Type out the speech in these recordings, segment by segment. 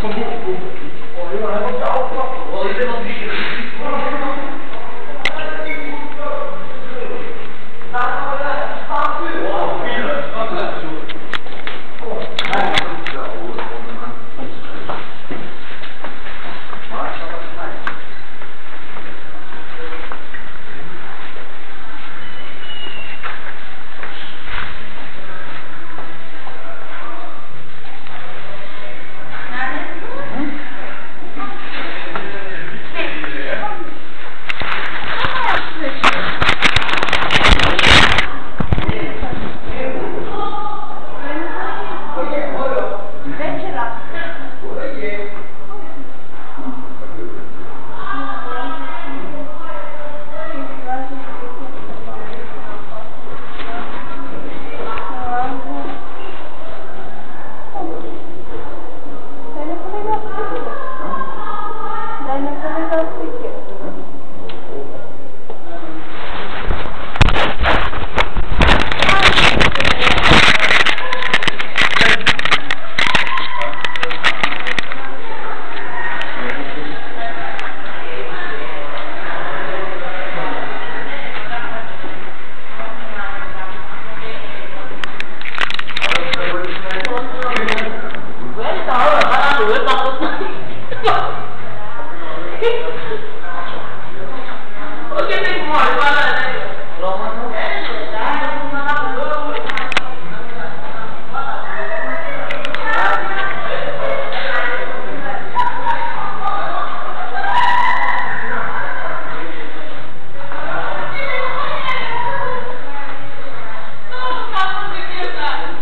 como é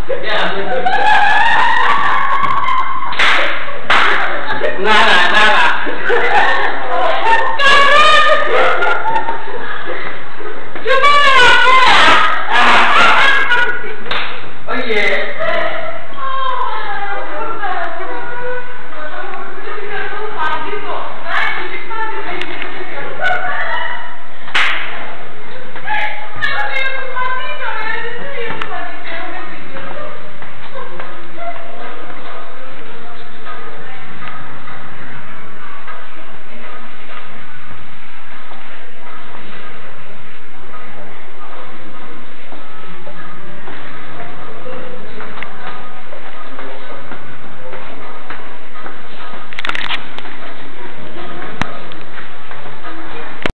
Yeah.